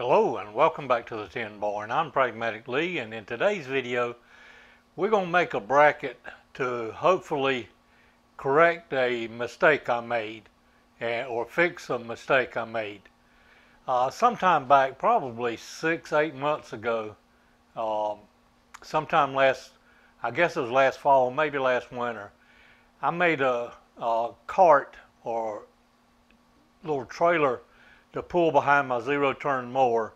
Hello and welcome back to the Tin Barn. I'm Pragmatic Lee and in today's video we're going to make a bracket to hopefully correct a mistake I made or fix a mistake I made. Uh, sometime back, probably six, eight months ago, um, sometime last, I guess it was last fall, maybe last winter, I made a, a cart or little trailer to pull behind my zero turn mower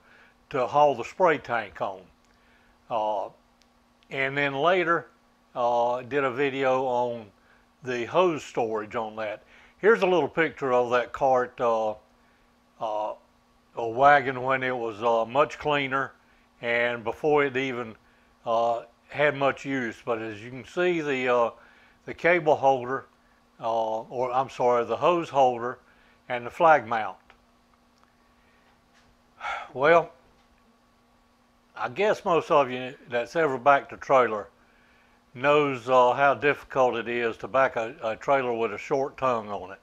to haul the spray tank on. Uh, and then later uh, did a video on the hose storage on that. Here's a little picture of that cart uh, uh a wagon when it was uh, much cleaner and before it even uh, had much use. But as you can see, the the cable holder, or I'm sorry, the hose holder and the flag mount well, I guess most of you that's ever backed a trailer knows uh, how difficult it is to back a, a, trailer with a short tongue on it.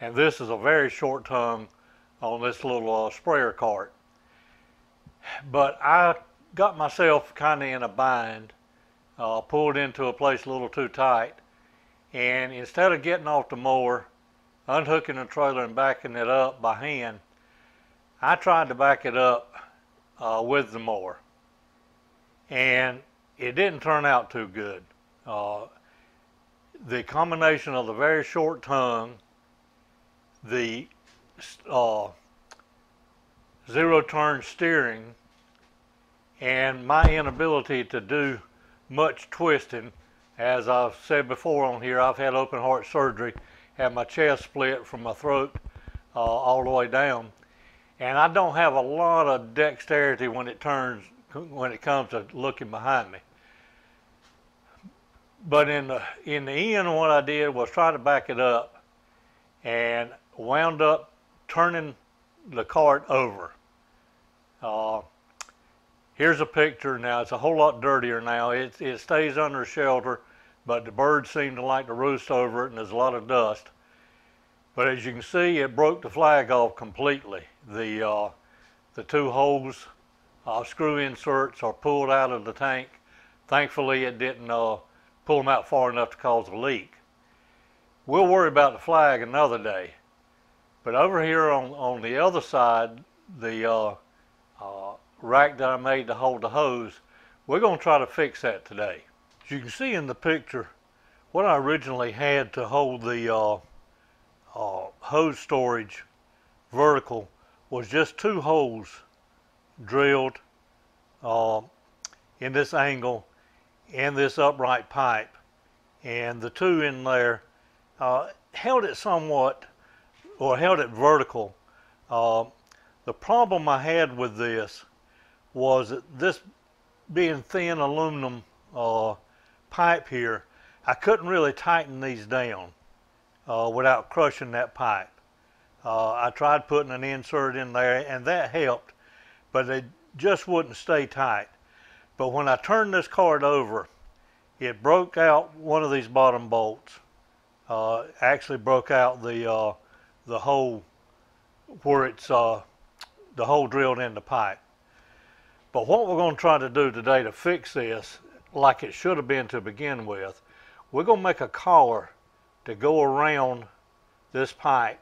And this is a very short tongue on this little uh, sprayer cart. But I got myself kind of in a bind, uh, pulled into a place a little too tight, and instead of getting off the mower, unhooking the trailer and backing it up by hand, I tried to back it up uh, with the mower, and it didn't turn out too good. Uh, the combination of the very short tongue, the uh, zero turn steering, and my inability to do much twisting. As I've said before on here, I've had open heart surgery, had my chest split from my throat uh, all the way down and I don't have a lot of dexterity when it turns when it comes to looking behind me. But in the in the end, what I did was try to back it up, and wound up turning the cart over. Uh, here's a picture now. It's a whole lot dirtier now. It it stays under shelter, but the birds seem to like to roost over it, and there's a lot of dust. But as you can see, it broke the flag off completely. The, uh, the two holes, uh, screw inserts are pulled out of the tank. Thankfully, it didn't uh, pull them out far enough to cause a leak. We'll worry about the flag another day. But over here on, on the other side, the uh, uh, rack that I made to hold the hose, we're going to try to fix that today. As you can see in the picture, what I originally had to hold the uh, uh, hose storage vertical was just two holes drilled uh, in this angle in this upright pipe and the two in there uh, held it somewhat or held it vertical uh, the problem I had with this was that this being thin aluminum uh, pipe here I couldn't really tighten these down uh, without crushing that pipe. Uh, I tried putting an insert in there and that helped, but it just wouldn't stay tight. But when I turned this cart over, it broke out one of these bottom bolts. Uh, actually broke out the uh, the hole where it's uh, the hole drilled in the pipe. But what we're going to try to do today to fix this, like it should have been to begin with, we're going to make a collar to go around this pipe.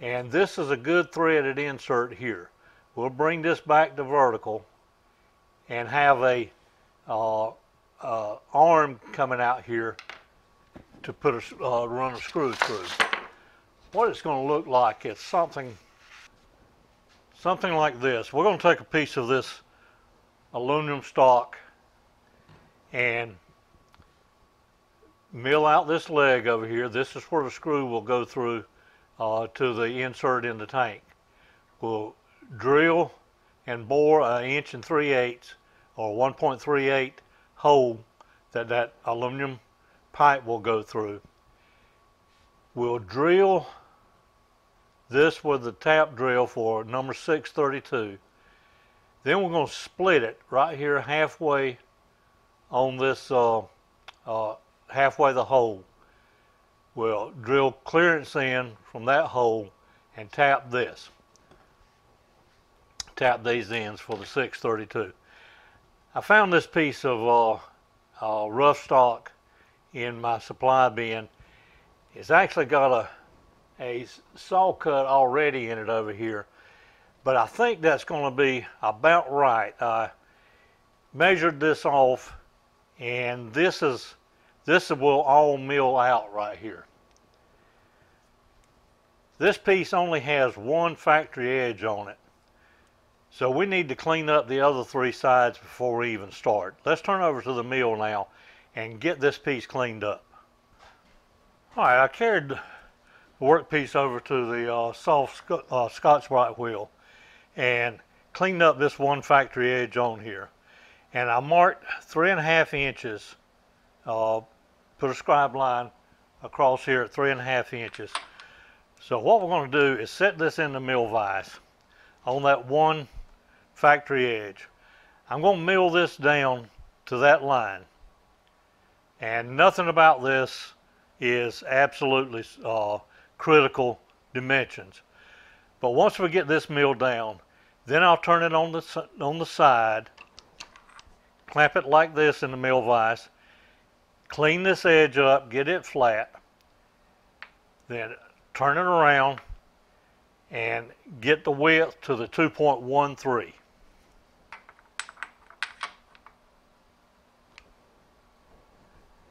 And this is a good threaded insert here. We'll bring this back to vertical and have a uh, uh, arm coming out here to put a uh, run a screw through. What it's going to look like is something something like this. We're going to take a piece of this aluminum stock and mill out this leg over here. This is where the screw will go through uh, to the insert in the tank. We'll drill and bore an inch and three eighths or 1.38 hole that that aluminum pipe will go through. We'll drill this with the tap drill for number 632. Then we're going to split it right here halfway on this uh, uh, halfway the hole. We'll drill clearance in from that hole and tap this. tap these ends for the 632. I found this piece of uh, uh, rough stock in my supply bin. It's actually got a, a saw cut already in it over here, but I think that's going to be about right. I measured this off, and this is this will all mill out right here. This piece only has one factory edge on it. So we need to clean up the other three sides before we even start. Let's turn over to the mill now and get this piece cleaned up. All right, I carried the workpiece over to the uh, soft sc uh, Scotch-Brite wheel and cleaned up this one factory edge on here. And I marked three and a half inches, uh, put a scribe line across here at three and a half inches. So what we're going to do is set this in the mill vise on that one factory edge. I'm going to mill this down to that line. And nothing about this is absolutely uh, critical dimensions. But once we get this milled down, then I'll turn it on the, on the side, clamp it like this in the mill vise, clean this edge up, get it flat, then turn it around and get the width to the 2.13.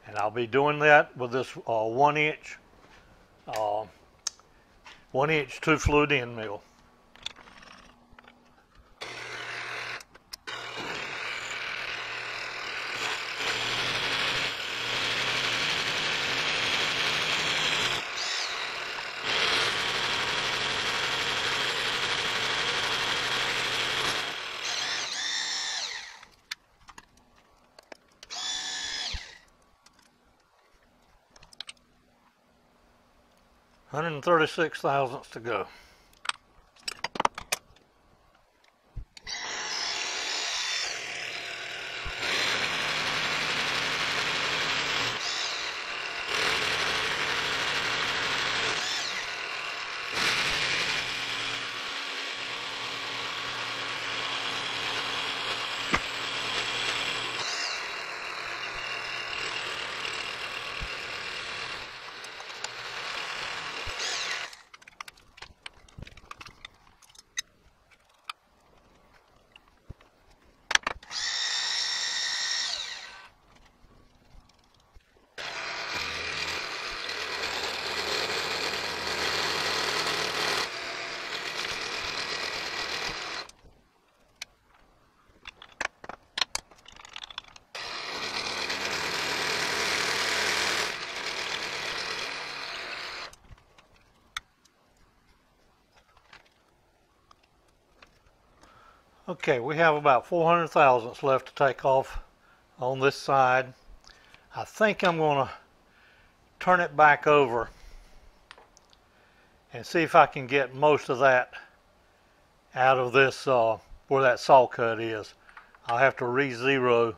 And I'll be doing that with this uh, one inch, uh, one inch two flute end mill. 136 thousandths to go. Okay, we have about 400 thousandths left to take off on this side. I think I'm going to turn it back over and see if I can get most of that out of this uh, where that saw cut is. I'll have to re-zero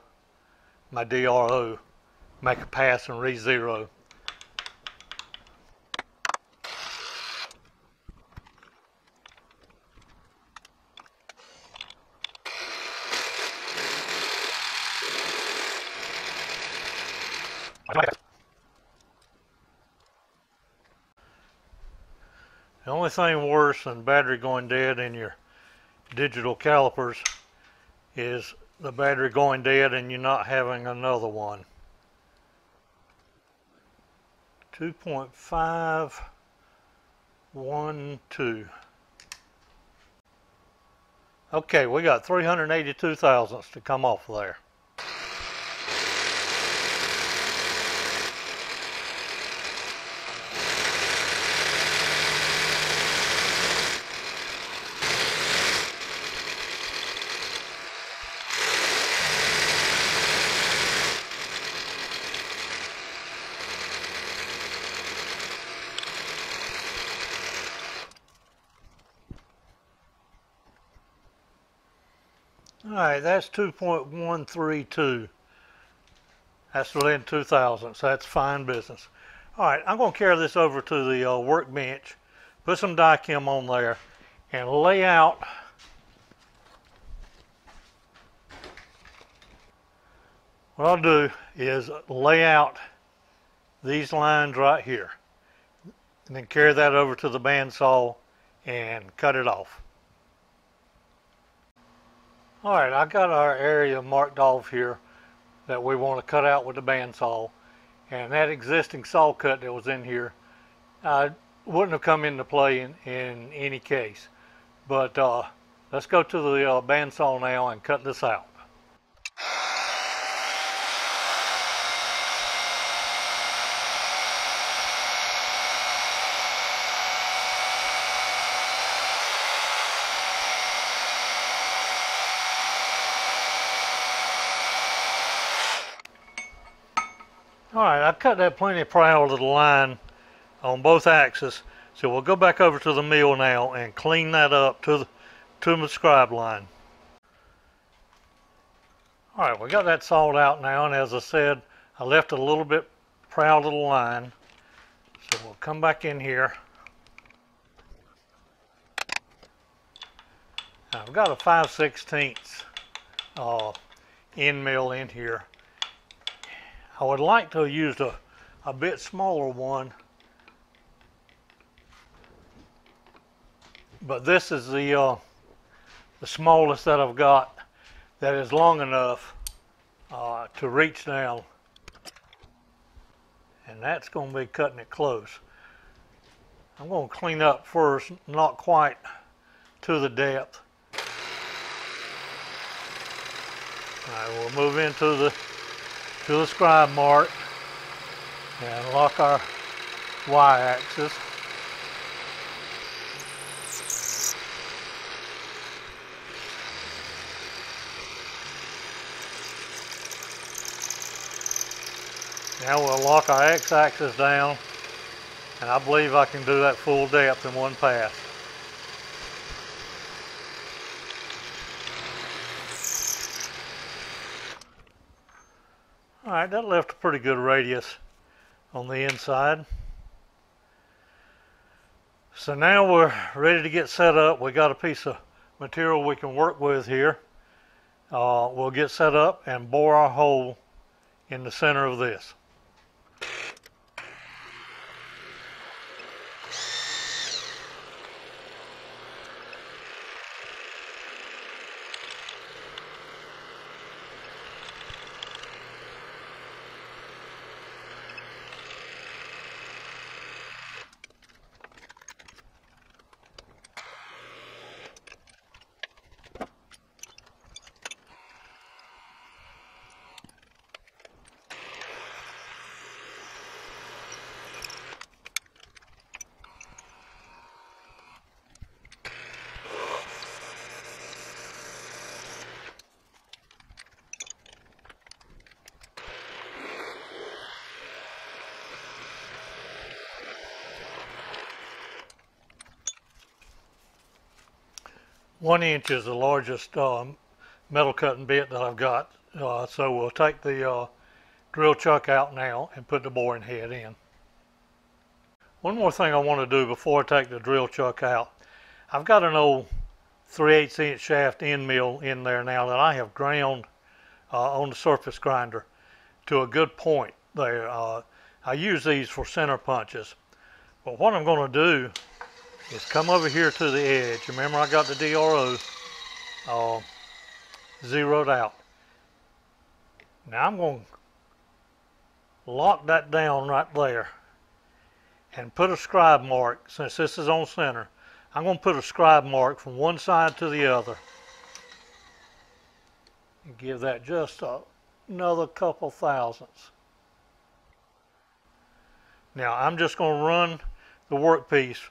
my DRO, make a pass and re-zero. The only thing worse than battery going dead in your digital calipers is the battery going dead and you're not having another one. 2.512. Okay, we got 382 thousandths to come off there. All right, that's 2.132. That's within 2,000, so that's fine business. All right, I'm going to carry this over to the uh, workbench, put some Dykem on there, and lay out what I'll do is lay out these lines right here and then carry that over to the bandsaw and cut it off. Alright, I got our area marked off here that we want to cut out with the bandsaw and that existing saw cut that was in here uh, wouldn't have come into play in, in any case. But uh, let's go to the uh, bandsaw now and cut this out. Cut that plenty of proud of the line on both axes. So we'll go back over to the mill now and clean that up to the, to the scribe line. All right, we got that sawed out now, and as I said, I left a little bit proud of the line. So we'll come back in here. I've got a 5 16 uh, end mill in here. I would like to have used a, a bit smaller one, but this is the, uh, the smallest that I've got that is long enough uh, to reach down. And that's going to be cutting it close. I'm going to clean up first, not quite to the depth. Right, we'll move into the to the scribe mark and lock our y-axis. Now we'll lock our x-axis down and I believe I can do that full depth in one pass. All right, that left a pretty good radius on the inside. So now we're ready to get set up. We got a piece of material we can work with here. Uh, we'll get set up and bore our hole in the center of this. One inch is the largest um, metal cutting bit that I've got. Uh, so we'll take the uh, drill chuck out now and put the boring head in. One more thing I want to do before I take the drill chuck out. I've got an old 3 8 inch shaft end mill in there now that I have ground uh, on the surface grinder to a good point there. Uh, I use these for center punches. But what I'm going to do is come over here to the edge. Remember I got the DRO uh, zeroed out. Now I'm going to lock that down right there and put a scribe mark since this is on center. I'm going to put a scribe mark from one side to the other and give that just a, another couple thousandths. Now I'm just going to run the workpiece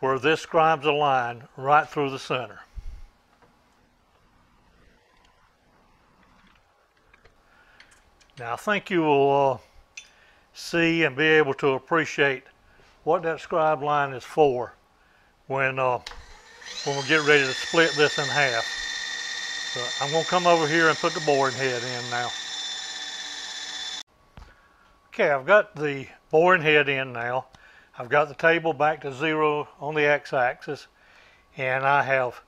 where this scribes a line right through the center. Now I think you will uh, see and be able to appreciate what that scribe line is for when uh, when we get ready to split this in half. So I'm going to come over here and put the boring head in now. Okay, I've got the boring head in now. I've got the table back to zero on the x-axis and I have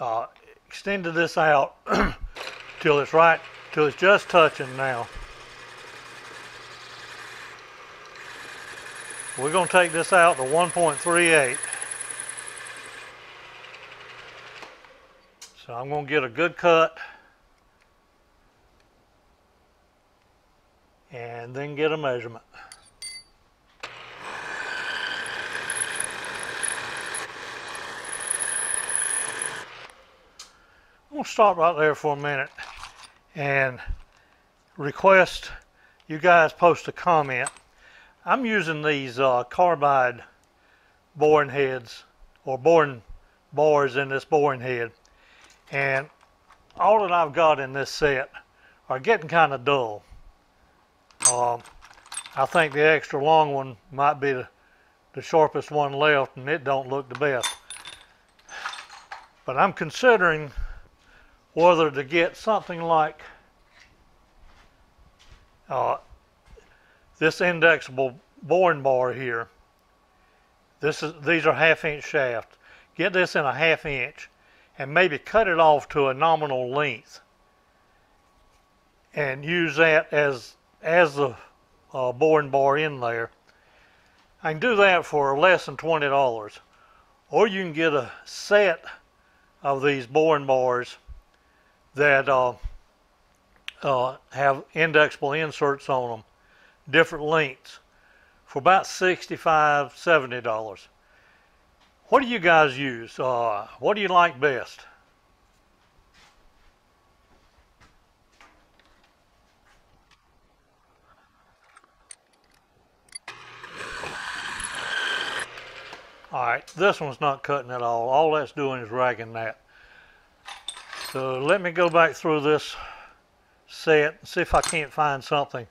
uh, extended this out till it's right till it's just touching now. We're going to take this out to 1.38. So I'm going to get a good cut and then get a measurement. I'm going to stop right there for a minute and request you guys post a comment I'm using these uh, carbide boring heads or boring bars in this boring head and all that I've got in this set are getting kind of dull. Um, I think the extra long one might be the, the sharpest one left and it don't look the best. But I'm considering whether to get something like uh, this indexable boring bar here, this is these are half inch shafts. Get this in a half inch and maybe cut it off to a nominal length and use that as as the uh, boring bar in there. I can do that for less than $20 or you can get a set of these boring bars that uh, uh, have indexable inserts on them different lengths for about $65, $70. What do you guys use? Uh, what do you like best? All right, this one's not cutting at all. All that's doing is ragging that. So let me go back through this set and see if I can't find something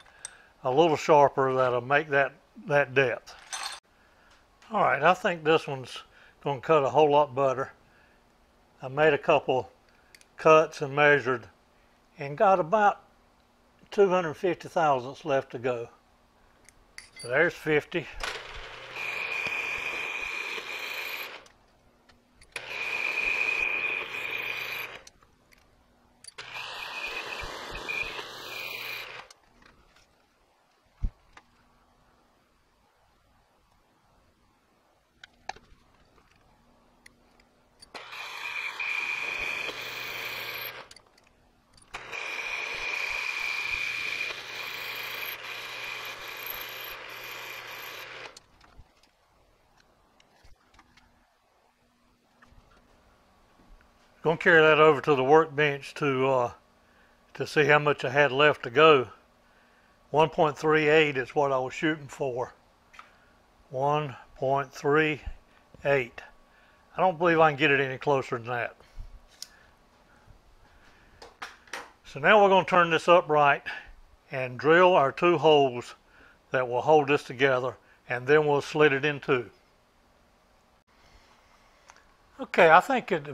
a little sharper that'll make that, that depth. All right, I think this one's going to cut a whole lot better. I made a couple cuts and measured and got about 250 thousandths left to go. So there's 50. Gonna carry that over to the workbench to uh, to see how much I had left to go. 1.38 is what I was shooting for. 1.38. I don't believe I can get it any closer than that. So now we're going to turn this upright and drill our two holes that will hold this together and then we'll slit it in two. Okay, I think it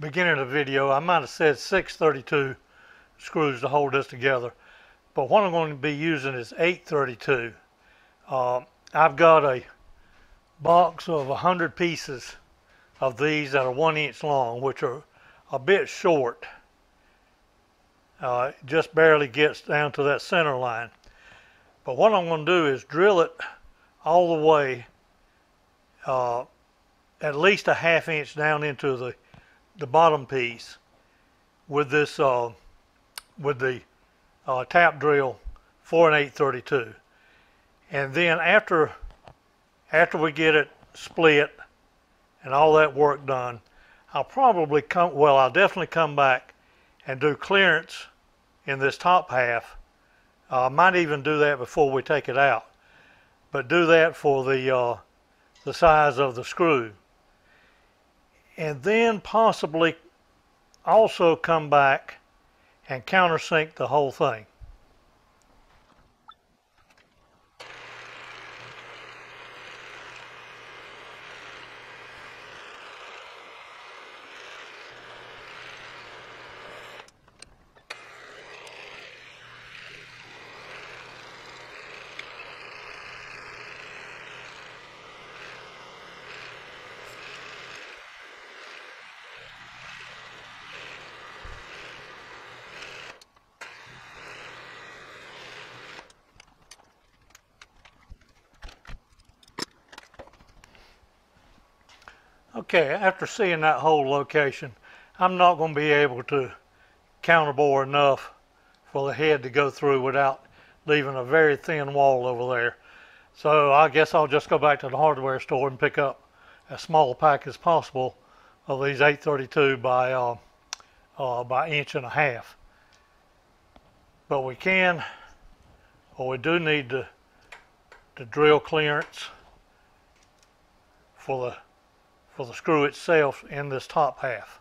beginning of the video, I might have said 632 screws to hold this together. But what I'm going to be using is 832. Uh, I've got a box of 100 pieces of these that are one inch long, which are a bit short. Uh, just barely gets down to that center line. But what I'm going to do is drill it all the way uh, at least a half inch down into the the bottom piece with this uh, with the uh, tap drill 4 and 832 and then after after we get it split and all that work done I'll probably come well I'll definitely come back and do clearance in this top half. Uh, I might even do that before we take it out but do that for the uh, the size of the screw and then possibly also come back and countersink the whole thing. Okay, after seeing that whole location, I'm not going to be able to counterbore enough for the head to go through without leaving a very thin wall over there. So I guess I'll just go back to the hardware store and pick up as small a pack as possible of these 832 by uh, uh, by inch and a half. But we can, or we do need to, to drill clearance for the for the screw itself in this top half.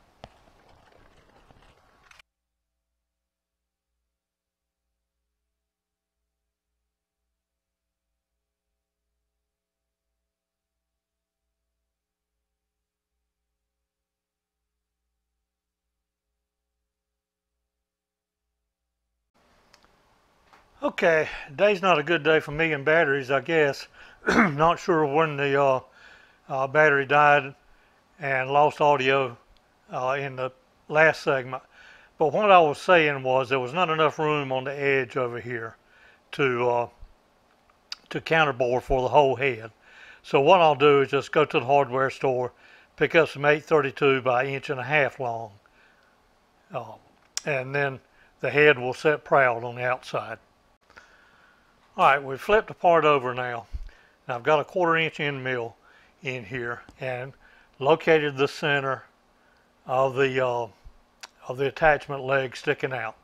Okay, today's not a good day for me and batteries, I guess. not sure when the uh, uh, battery died and lost audio uh, in the last segment. But what I was saying was there was not enough room on the edge over here to uh, to counterbore for the whole head. So what I'll do is just go to the hardware store, pick up some 832 by inch and a half long, uh, and then the head will set proud on the outside. All right, we've flipped the part over now. Now I've got a quarter inch end mill in here and located the center of the uh, of the attachment leg sticking out.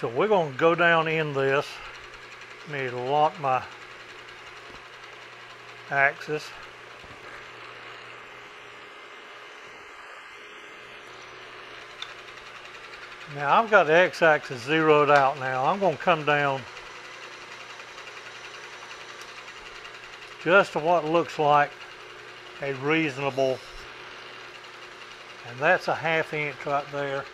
So we're going to go down in this. Need to lock my axis. Now I've got the x-axis zeroed out now. I'm going to come down just to what looks like a reasonable, and that's a half inch right there.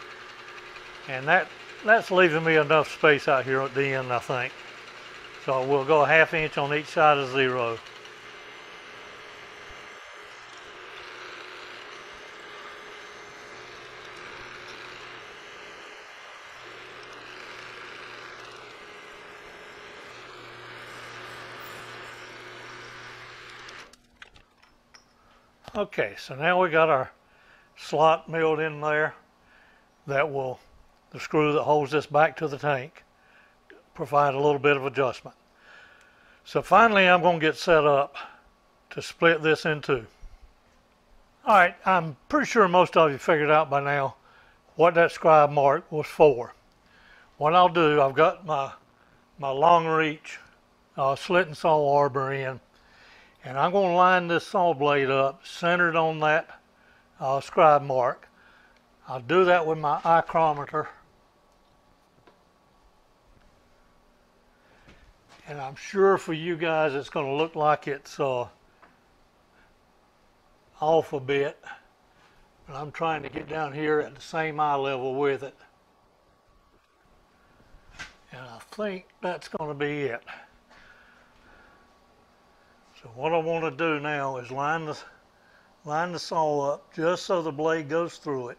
And that that's leaving me enough space out here at the end, I think. So we'll go a half inch on each side of zero. Okay, so now we got our slot milled in there that will, the screw that holds this back to the tank, provide a little bit of adjustment. So finally I'm going to get set up to split this in two. Alright, I'm pretty sure most of you figured out by now what that scribe mark was for. What I'll do, I've got my, my long reach uh, slitting saw arbor in and I'm going to line this saw blade up centered on that uh, scribe mark. I'll do that with my micrometer. And I'm sure for you guys it's going to look like it's uh, off a bit. But I'm trying to get down here at the same eye level with it. And I think that's going to be it. So what I want to do now is line the, line the saw up just so the blade goes through it.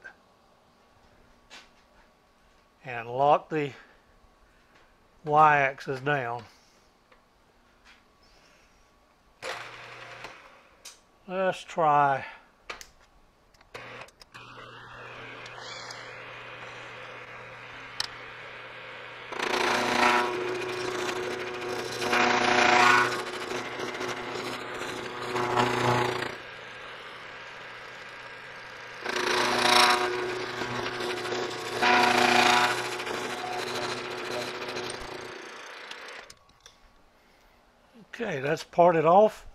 And lock the y-axis down. Let's try Okay, that's parted off.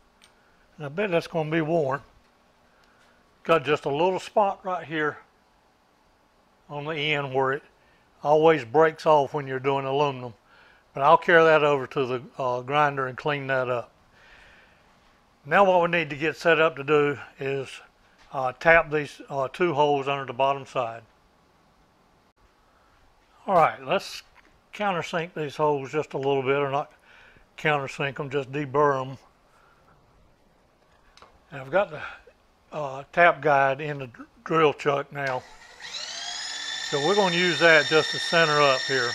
And I bet that's going to be worn. Got just a little spot right here on the end where it always breaks off when you're doing aluminum. But I'll carry that over to the uh, grinder and clean that up. Now what we need to get set up to do is uh, tap these uh, two holes under the bottom side. Alright, let's countersink these holes just a little bit, or not countersink them, just deburr them. And I've got the uh, tap guide in the drill chuck now. So we're going to use that just to center up here.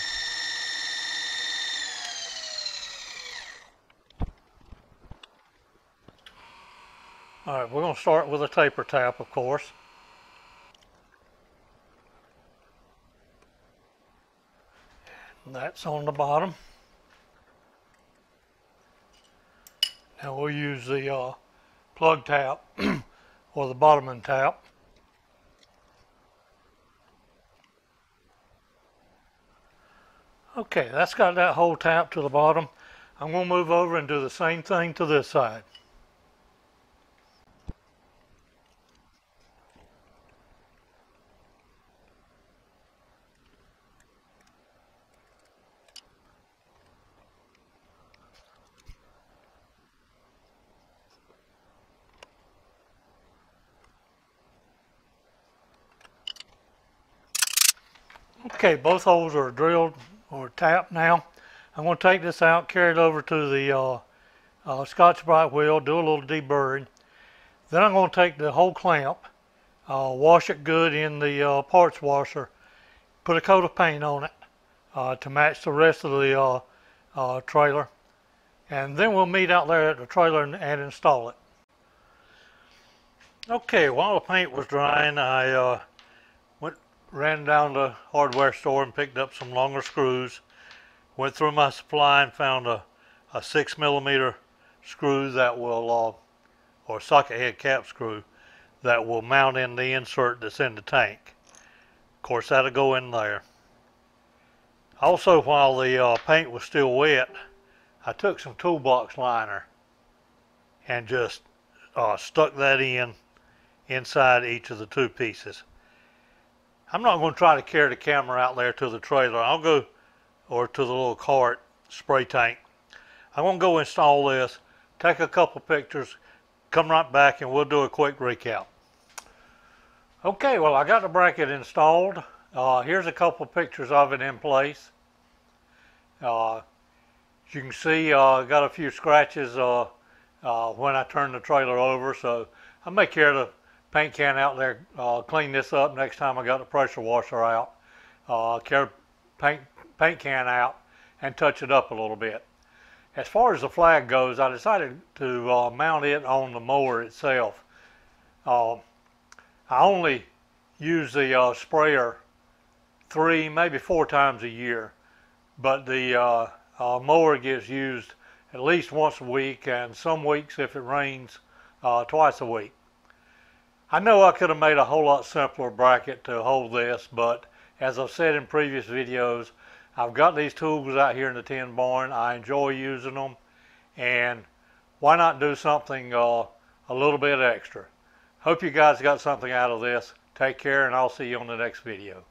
All right, we're going to start with a taper tap, of course. And that's on the bottom. Now we'll use the uh, plug tap or the bottom and tap. Okay, that's got that whole tap to the bottom. I'm going to move over and do the same thing to this side. Okay, both holes are drilled or tapped now. I'm going to take this out, carry it over to the uh, uh, Scotch-Brite wheel, do a little deburring. Then I'm going to take the whole clamp, uh, wash it good in the uh, parts washer, put a coat of paint on it uh, to match the rest of the uh, trailer. And then we'll meet out there at the trailer and, and install it. Okay, while the paint was drying, I ran down the hardware store and picked up some longer screws. Went through my supply and found a, a six millimeter screw that will, uh, or socket head cap screw that will mount in the insert that's in the tank. Of course, that'll go in there. Also, while the uh, paint was still wet, I took some toolbox liner and just uh, stuck that in inside each of the two pieces. I'm not going to try to carry the camera out there to the trailer. I'll go, or to the little cart spray tank. I'm going to go install this, take a couple pictures, come right back and we'll do a quick recap. Okay, well I got the bracket installed. Uh, here's a couple pictures of it in place. Uh, you can see, uh, I got a few scratches uh, uh, when I turned the trailer over, so I'll make care to paint can out there, uh, clean this up next time I got the pressure washer out. Uh, carry paint, paint can out and touch it up a little bit. As far as the flag goes, I decided to uh, mount it on the mower itself. Uh, I only use the uh, sprayer three, maybe four times a year, but the uh, uh, mower gets used at least once a week and some weeks if it rains twice a week. I know I could have made a whole lot simpler bracket to hold this, but as I've said in previous videos, I've got these tools out here in the tin barn. I enjoy using them, and why not do something uh, a little bit extra? Hope you guys got something out of this. Take care, and I'll see you on the next video.